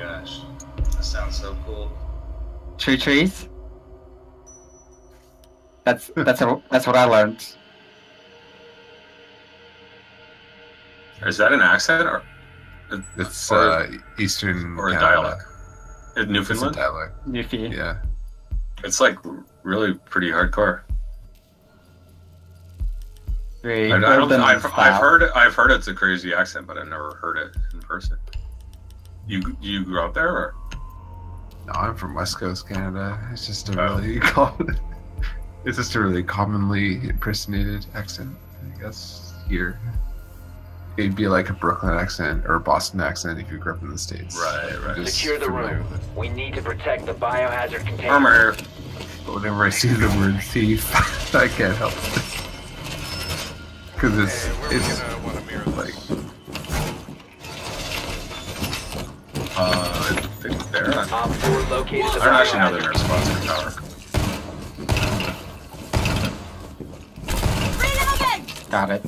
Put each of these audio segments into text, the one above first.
gosh. That sounds so cool. Tree trees. That's that's a, that's what I learned. Is that an accent or It's or, uh, Eastern or a dialect? In It's a Newfoundland? dialect. Newfie. Yeah. It's like really pretty hardcore. Very I, I don't, I've, I've heard I've heard it's a crazy accent, but I've never heard it in person. You you grew up there, or No, I'm from West Coast Canada. It's just a Oh. really common. It's just a really commonly impersonated accent, I guess. Here, it'd be like a Brooklyn accent or a Boston accent if you grew up in the states. Right, right. Secure the room. We need to protect the biohazard container. armor? But whenever I see the word thief, I can't help it. Because it's Hey, where are it's gonna want to mirror like this? Uh, I think there. I Op 4 don't actually know biohazard their spots in the tower. Got it.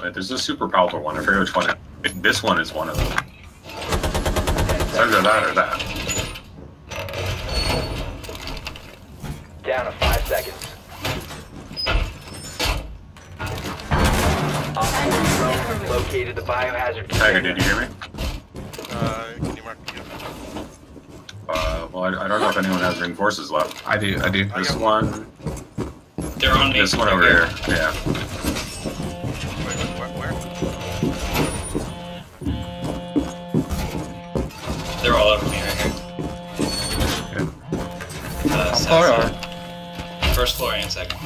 Right, there's a super powerful one. I forget which one. It, this one is one of them. It's either that or that. Down to 5 seconds. Op 4 drone located the biohazard Tiger, did you hear me? Uh, can you mark me? Uh, well, I, I don't know if anyone has ring forces left. I do I do. This one, They're on me. this one over here. Yeah. Wait, where? where? They're all over me right here. Uh, south floor or- side. First floor and second.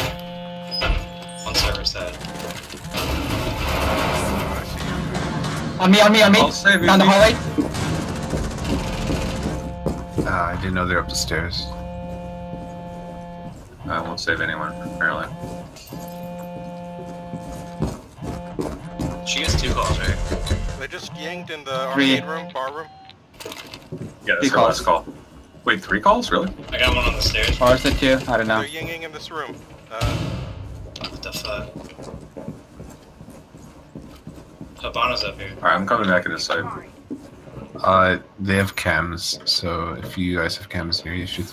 On me, on me, on me. I'll you, Down the hallway. Uh, I didn't know they're up the stairs. I won't save anyone, apparently. She has two calls, right? They just yanked in the Three. arcade room, bar room. Yeah, Three that's her last call. Wait, three calls? Really? I got one on the stairs. Or is it two? I don't know. They're yinging in this room. Uh, What the fuck? Hibana's up here. Alright, I'm coming back in this side. Uh, they have cams, so if you guys have cams here, you, should.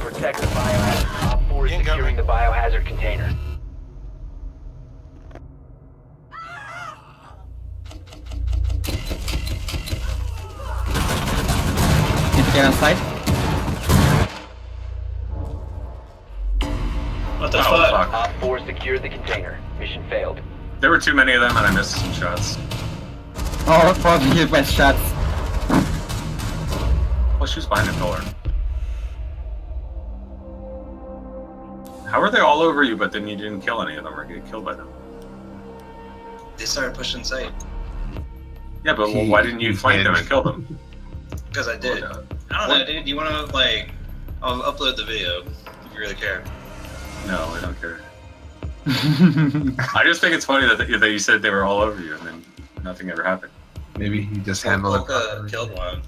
Protect the biohazard. Op 4 is Incoming. securing the biohazard container. Need to get the Oh, fuck? fuck. Op 4 secured the container. Mission failed. There were too many of them and I missed some shots. Oh, probably his best shots. Well, she was behind a pillar. How are they all over you, but then you didn't kill any of them or get killed by them? They started pushing sight. Yeah, but well, why didn't you he flank them and kill them? Because I did. Well, I don't know, dude. Do You wanna, like. I'll upload the video if you really care. No, I don't care. I just think it's funny that, that you said they were all over you and then nothing ever happened. Maybe he just handled it. Properly. killed one.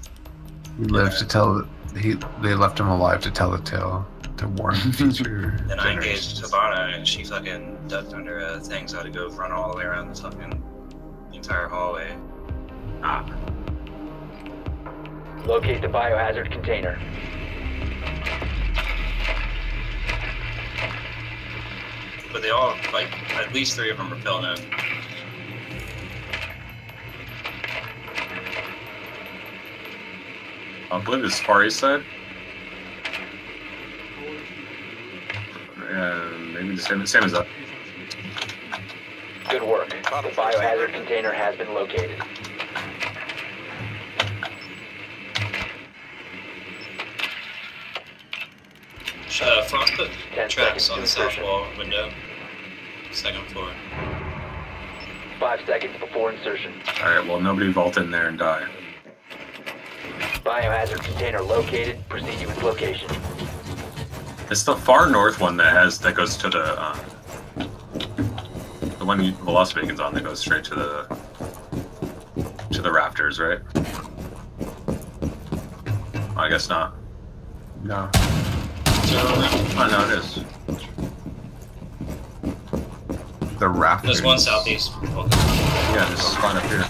He lived to tell. He they left him alive to tell the tale to warn future Then I engaged generations. And she fucking ducked under a thing, so I had to go run all the way around the fucking entire hallway. Ah, Locate the biohazard container. But they all, like, at least three of them were filling in. I believe it's far east side. Yeah, maybe the same, same as that. Good work. The biohazard container has been located. Uh, Frost put Ten tracks on the south wall window. Second floor. Five seconds before insertion. Alright, well, nobody vault in there and die. Biohazard container located. Proceed to its location. It's the far north one that has that goes to the uh, the one you, the Las Vegas on that goes straight to the to the rafters, right? I guess not. No. Server room. Oh no, it is. The rafters. There's one southeast. Well, Yeah, there's a spot up here.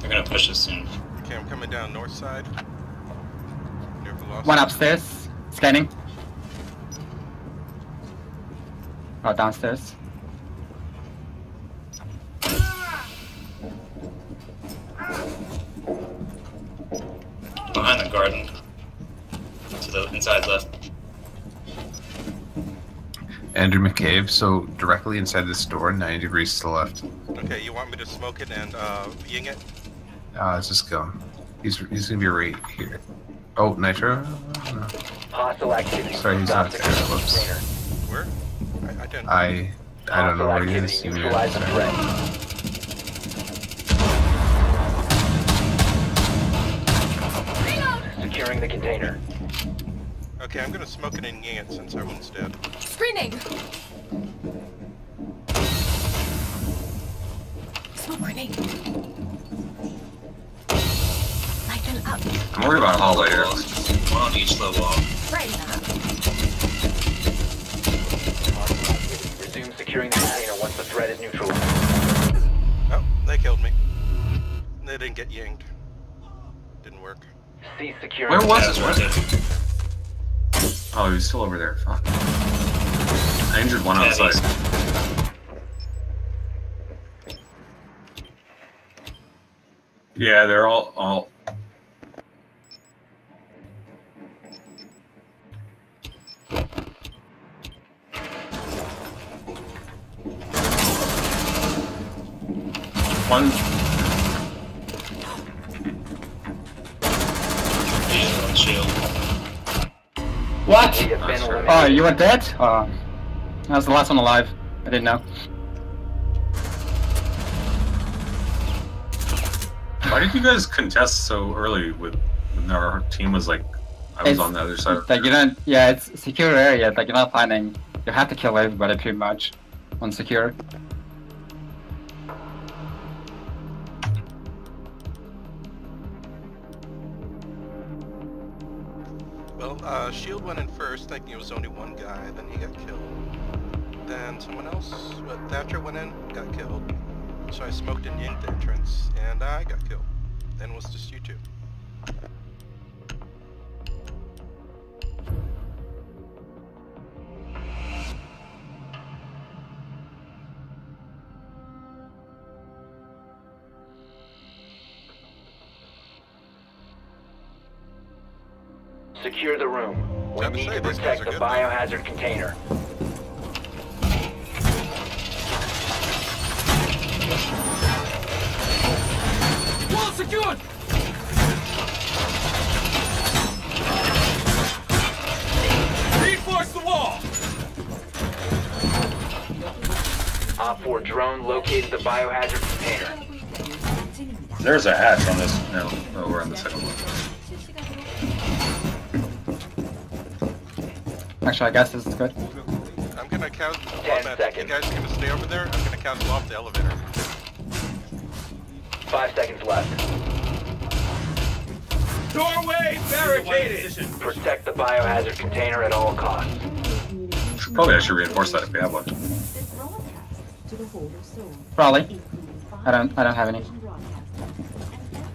They're gonna push us soon. Okay, I'm coming down north side. Near Velocity. One upstairs, scanning. Oh, downstairs. Behind the garden. To the inside left. Andrew McCabe, so directly inside this door, 90 degrees to the left. Okay, you want me to smoke it and uh, ying it? Uh, let's just go. He's he's gonna be right here. Oh, Nitro? No. Hostile activity. Sorry, he's not the there. Whoops. Where? I, I didn't. I I don't know where he is. activity. You may Neutralize the threat. Securing the container. Okay, I'm gonna smoke it and ying it since everyone's dead. Screening! Smoke grenade. Lighten up. I'm worried about hallway here. One on each low wall. Right now. Securing the container once the threat is neutralized. Oh, they killed me. They didn't get yinged. Didn't work. Cease securing. Where was this? that's What? worth it. Oh, he's still over there. Fuck. I injured one Yeah, outside. he's- Yeah, they're all all. One. Shield on shield. What? We have been eliminated. Oh, you were dead? Oh, I was the last one alive. I didn't know. Why did you guys contest so early? With when our team was like, I was It's- on the other side. Like you don't, yeah, it's a secure area. Like you're not finding. You have to kill everybody pretty much on secure. Uh, Shield went in first, thinking it was only one guy, then he got killed. Then someone else, what, Thatcher went in, got killed. So I smoked and yinged the entrance, and I got killed. Then was just you two. Secure the room. We need say, to protect the good, though. biohazard container. Wall secured! Reinforce the wall! Op 4 drone located the biohazard container. There's a hatch on this. No, oh, we're on the second one. Actually, I guess this is good. I'm gonna count Ten bomb seconds. You guys gonna stay over there? I'm gonna count off the elevator. Five seconds left. Doorway barricaded! Protect the biohazard container at all costs. Probably I should reinforce that if we have one. Probably. I don't. I don't have any.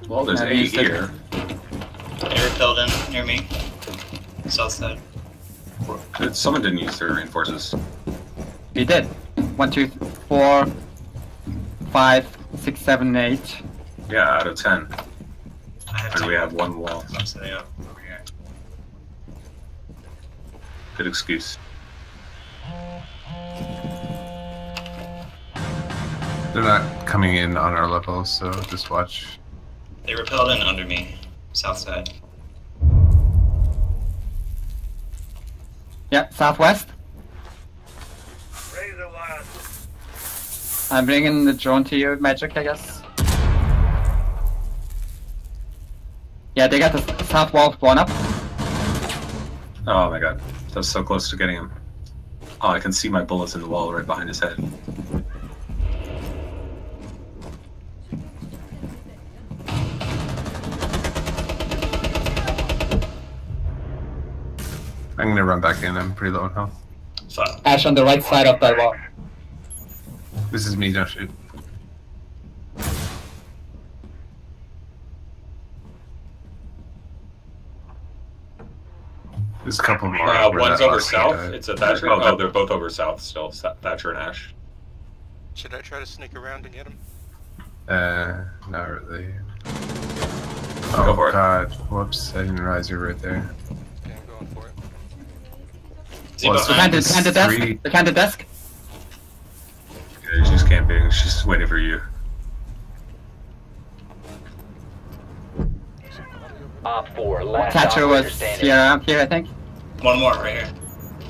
Well, there's Yeah, eight these are- here. They repelled in near me. South side. Someone didn't use their reinforces. We did. One, two, four, five, six, seven, eight. Yeah, out of ten. I have And we have one wall. I'm setting up. Good excuse. They're not coming in on our level, so just watch. They repelled in under me. South side. Yeah, southwest. I'm bringing the drone to you, Magic, I guess. Yeah, they got the s- south wall blown up. Oh my god. That was so close to getting him. Oh, I can see my bullets in the wall right behind his head. Gonna run back in. I'm pretty low on health. Fuck. Ash on the right side of that wall. This is me. Don't shoot. There's a couple more. Uh, where one's over last guy south. It's a Thatcher. Oh, Oh, they're both over south still. Sa- Thatcher and Ash. Should I try to sneak around and get him? Uh, not really. Go Oh for it. god, whoops! I didn't realize you were right there. Okay, I'm going for it. Is he Well, it's behind? Behind the, It's behind the desk. three. Behind desk. Yeah, she's camping. She's waiting for you. Op 4, last Thatcher was standing. here, around here, I think. One more right here.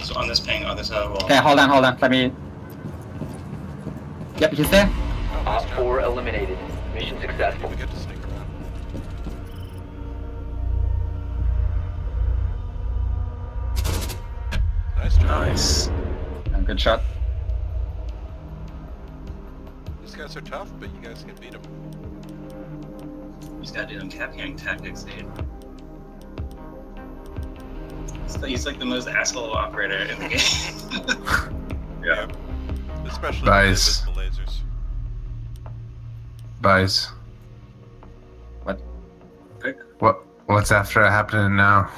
So on this ping, on this of the wall. Okay, hold on, hold on. Let me. Yep, he's there. Nice Op 4 eliminated. Mission successful. Nice job. Nice. Oh, good shot. These guys are tough, but you guys can beat them. He's got to do them cap carrying tactics, dude. He's- He's like the most asshole operator in the game. Yeah. Especially Nice. with the lasers. Buys. Pick. What? What's after happening now?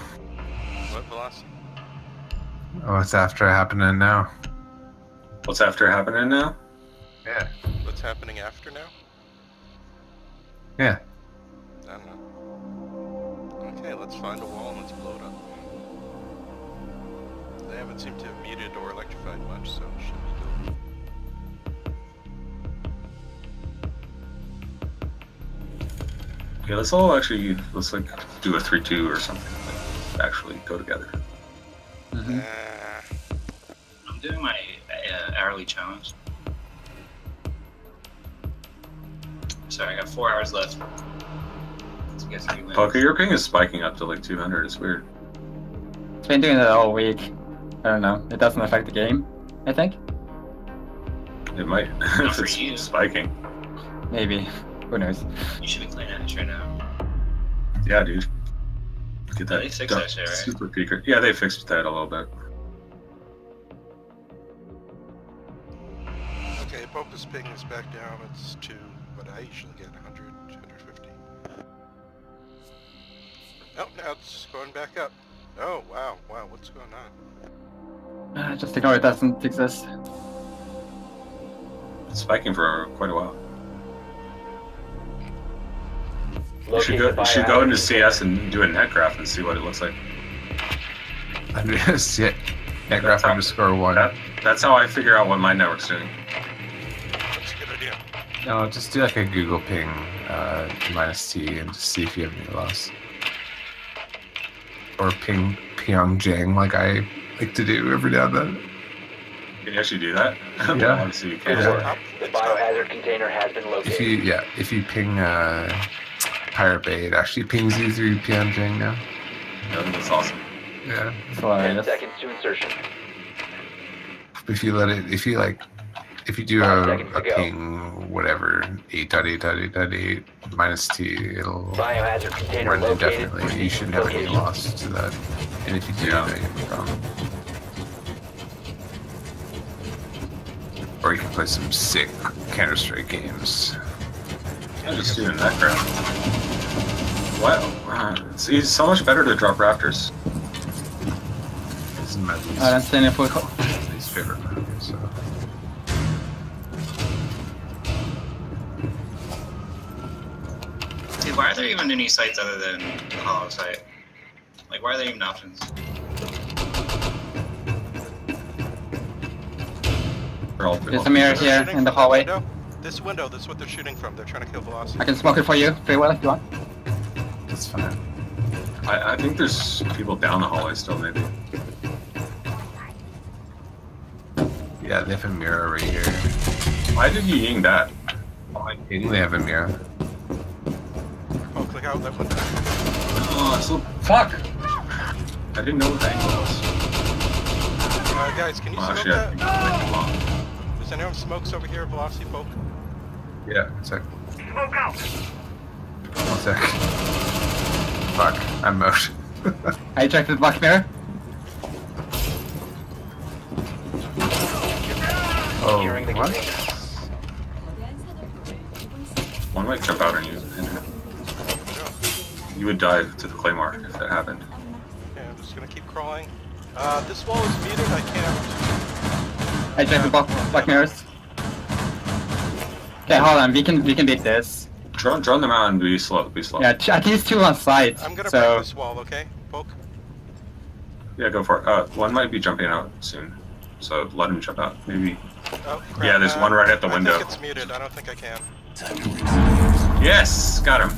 Oh, what velocity? What's after happening now? What's after happening now? Yeah. What's happening after now? Yeah. I don't know. Okay, let's find a wall and let's blow it up. They haven't seemed to have muted or electrified much, so it should be good. Okay, let's all actually let's like do a three-two or something. Like, actually go together. Mhm. Ah, I'm doing my uh, hourly challenge. Sorry, I got four hours left. To get three wins. Poker, your ping is spiking up to like 200. It's weird. It's been doing it all week. I don't know. It doesn't affect the game. I think. It might if it's you. spiking. Maybe. Who knows? You should be playing Ash right now. Yeah, dude. Get that They fixed dumb right? super peaker. Yeah, they fixed that a little bit. okay, focus ping is back down. It's to what I usually get 100, 150. Oh, now it's going back up. Oh, wow, wow, what's going on? Uh, just ignore it doesn't exist. It's spiking for quite a while. You should go. the You should go into CS and do a netgraph and see what it looks like. I'm just yeah. Netgraph That's how- underscore one. That, that's how I figure out what my network's doing. That's a good idea. No, just do like a Google ping uh, minus T and just see if you have any loss. Or ping Pyongyang like I like to do every now and then. Can you actually do that? Yeah. Obviously you Good can. Yeah. work. The biohazard container has been If you located. yeah, if you ping uh, Pirate Bay, it actually pings you through Pyongyang now. Yeah, That's awesome. Yeah. It's 10 seconds to insertion. If you let it, if you like, if you do Five a, a ping whatever eight dot eight dot eight minus T, it'll Biohazard container run located. indefinitely. You shouldn't have any loss to that. And if you do, Yeah. you have a problem. Or you can play some sick Counter Strike games. I'm just doing netgraph. Wow. Uh, It's, it's so much better to drop rafters. This is my least, I don't see any full least favorite movie. So Dude, why are there even any sites other than the Hollow site? Like, why are there even options? There's a mirror here in the hallway. window? This window, this is what they're shooting from. They're trying to kill Velocity. I can smoke it for you, pretty well if you want. that's fine. I, I think there's people down the hallway still, maybe. Yeah, they have a mirror right here. Why did you ying that? I think they have a mirror. Oh, click out that window. Oh, so fuck. I didn't know what the angle was. Uh, guys, can you Well, smoke actually, I that? think it's way too long. Does anyone smokes over here, Velocity folk? Yeah, one sec. Smoke out! One sec. Fuck, I'm out. I ejected black mirror. oh, what? One might jump out on you. You would die to the claymore if that happened. Yeah, I'm just gonna keep crawling. Uh, this wall is muted, I can't... I ejected black, black mirrors. Okay, hold on. We can we can beat this. Drone, drone them out and be slow. Be slow. Yeah, ch- at least two on site. I'm gonna break this wall, okay? Folk? Yeah, go for it. Uh, one might be jumping out soon, so let him jump out. Maybe. Oh, crap. Yeah, there's uh, one right at the I window. think it's muted, I don't think I can. Yes, got him.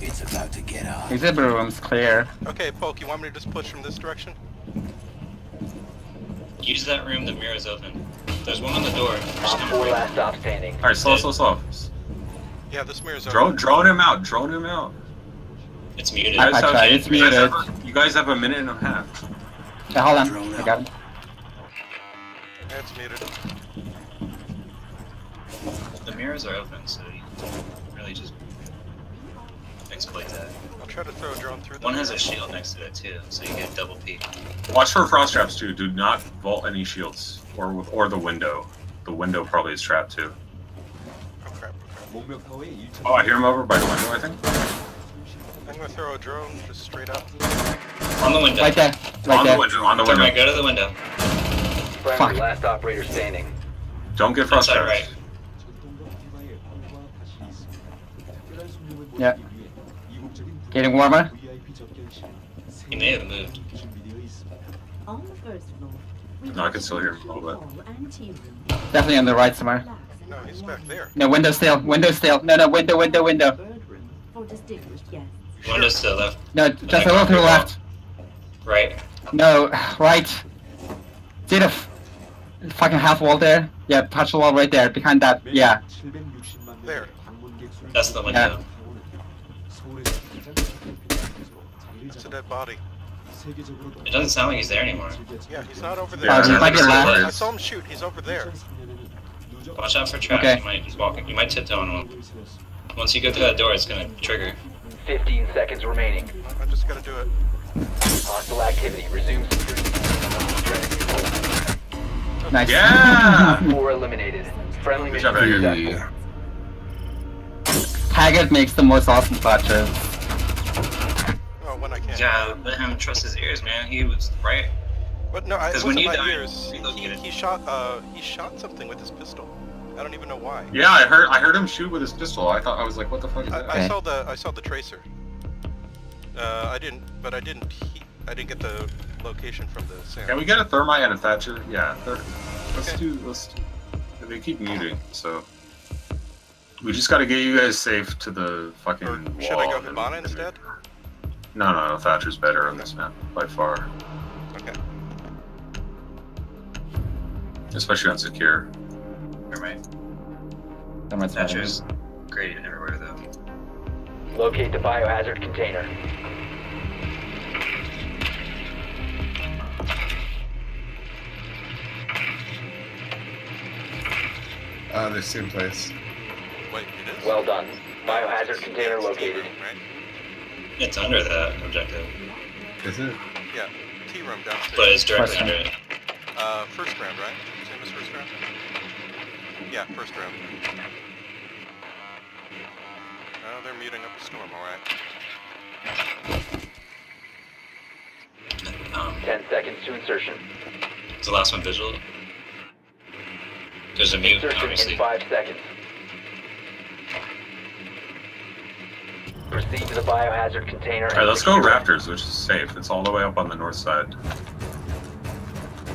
It's about to get off. Exhibit room's clear. Okay, Poke, you want me to just push from this direction? Use that room, the mirror's open. There's one on the door. Just gonna 4 break last stop standing. All right, slow, slow, slow. Yeah, this mirror's Drone, open. drone him out. Drone him out. It's muted. I- I tried, it's you guys muted. have a- You guys have a minute and a half. Okay, hold on. I got it. Yeah, it's muted. The mirrors are open, so you can really just exploit that. I'll try to throw a drone through the One has a shield next to it too, so you get double peek. Watch for frost traps too. Do not vault any shields or or the window. The window probably is trapped too. Oh, crap, oh, crap. Oh, I hear him over by the window. I think. I'm gonna throw a drone just straight up. On the window. Right there. Right on there. the window. On the Turn right, go to the window. Friendly Fuck. last operator standing. Don't get frost traps. right. Yeah. Getting warmer. He may have moved. On the eh? first floor. No, I can still hear him a little bit. Definitely on the right somewhere. No, he's back there. No, window still. Window still. No, no, window, window, window. For distinguished guests. Windows to the left. No, just a little to the left. Right. No, right. See the f- fucking half wall there? Yeah, touch the wall right there. Behind that. Yeah. There. That's the window. It's a dead body. It doesn't sound like he's there anymore. Yeah, he's not over there. Yeah, Oh, he might be I saw him shoot. He's over there. Watch out for traps. Okay. You might just walk. You might tiptoe on one. Once you go through that door, it's gonna trigger. 15 seconds remaining. I'm just gotta do it. Hostile activity. Resume security. Nice. Yeah. Four eliminated. Friendly Good mission job, Haggard. successful. Haggard makes the most awesome clutches. Oh, when I can. Yeah, let him trust his ears, man. He was right. But no, I, it 'Cause wasn't when you my died, ears. He, he shot. Uh, he shot something with his pistol. I don't even know why. Yeah, I heard. I heard him shoot with his pistol. I thought I was like, what the fuck is I, that? I saw the. I saw the tracer. Uh, I didn't. But I didn't. He, I didn't get the location from the sound. Can we get a thermite and a Thatcher? Yeah. Thir- let's Okay. do. Let's. Do, they keep muting, so. We just gotta get you guys safe to the fucking Or wall. should I go and- Hibana instead? No, no, no. Thatcher's better on this map by far, Okay. especially on secure. Never mind. That might Thatcher's graded everywhere though. Locate the biohazard container. Uh, the same place. Wait, it is. Well done. Biohazard container located. Right. It's under that objective, Is it? Yeah. T room downstairs. but it's directly First under round. it. Uh, first round, right? Same as first round? Yeah, first round. Oh, they're muting up a storm, alright. Um, 10 seconds to insertion. is the last one visual? There's a mute, Insertion obviously. in 5 seconds. Proceed to the biohazard container. All right, let's go rafters, which is safe. It's all the way up on the north side,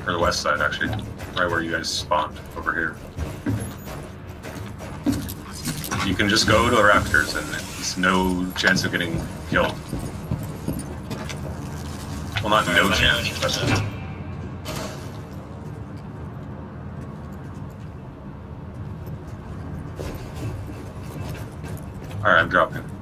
or the west side, actually, right where you guys spawned over here. You can just go to the rafters, and there's no chance of getting killed. Well, not no Alright, let me know chance. but- All right, I'm dropping.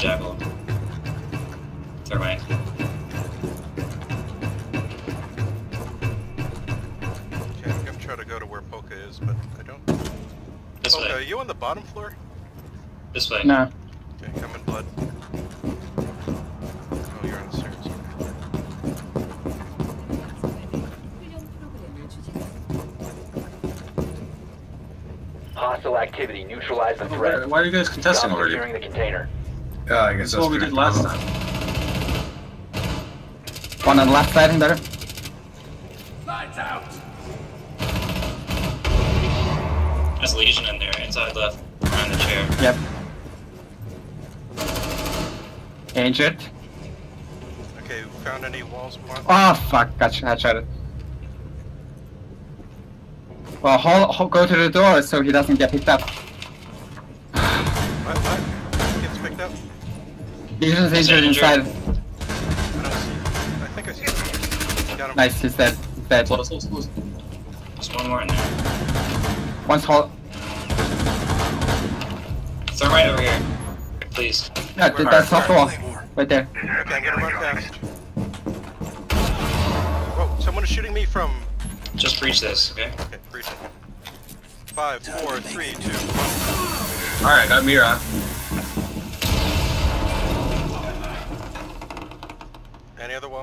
Jackal. Thermite. Okay, I'm gonna try to go to where Polka is, but I don't. This Polka, are you on the bottom floor? This way. No. Okay, I'm in blood. Oh, you're on the stairs. Hostile activity. Neutralize the oh, threat. why are you guys contesting Stop already? securing the container. Uh, I guess That's what we did last time. One on the left side, better. Lights out. There's Lesion in there, inside left, behind the chair. Yep. Injured. Okay, found any walls we want? Oh fuck, got headshotted. Well, hold, hold, go to the door so he doesn't get picked up. What? What? Gets picked up? He's just He's injured injured. inside. I don't see. I think I see him. Got him. Nice, he's dead. He's dead. Close, close, close. There's one more in there. One's hold. Thermite over here. Please. Yeah, th- that's top the wall. Right there. Okay, I'm gonna run past. Whoa, someone is shooting me from. Just breach this, okay? Okay, breaching. Five, four, three, two, one. Alright, got Mira.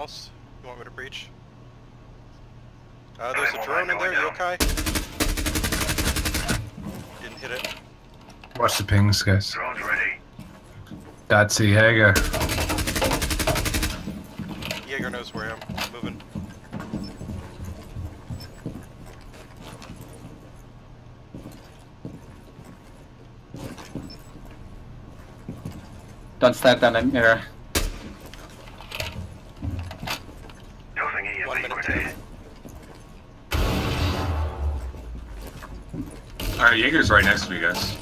Any other walls you want me to breach? Uh, there's a drone in there, Yokai. Didn't hit it. Watch the pings, guys. Drone's ready. Datsy Hager. Jaeger knows where I am. I'm moving. Don't step down the mirror. One minute ten. Alright, Jaeger's right next to me, guys.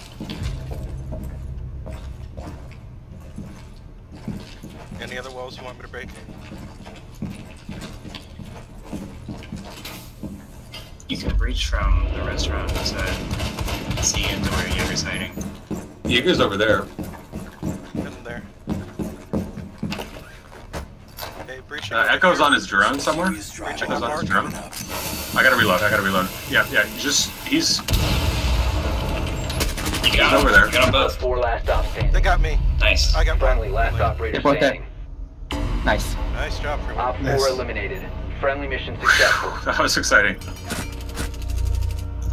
Any other walls you want me to break? You can breach from the restaurant inside. See into where Jaeger's hiding. Jaeger's over there. Heading there. Okay, breaching. Uh, Echo's on his drone somewhere. Breaching Echo's on on his drone. I gotta reload, I gotta reload. Yeah, yeah, just, he's, You he's got him. over there. You got them both. Four last stop They got me. Nice. I got Friendly one. last operator They both there. standing. Nice. Nice job, Freeman. Op 4 Nice. eliminated. Friendly mission successful. That was exciting.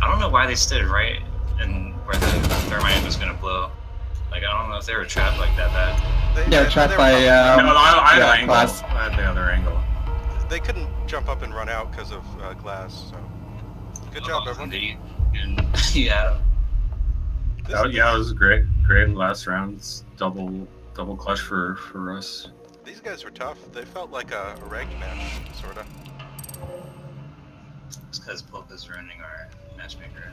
I don't know why they stood right in where the thermite was gonna blow. Like, I don't know if they were trapped like that bad. They, Yeah, they- trapped they by, probably- um, no, no, I, I had yeah, the angle. glass. I had the other angle. They couldn't jump up and run out because of uh, glass. So, good job, Oh, everyone. indeed. And you had That, yeah, it was great. Great last round. It's double, double clutch for, for us. These guys were tough. They felt like a, a ranked match, sorta. It's because Polka's running our matchmaker.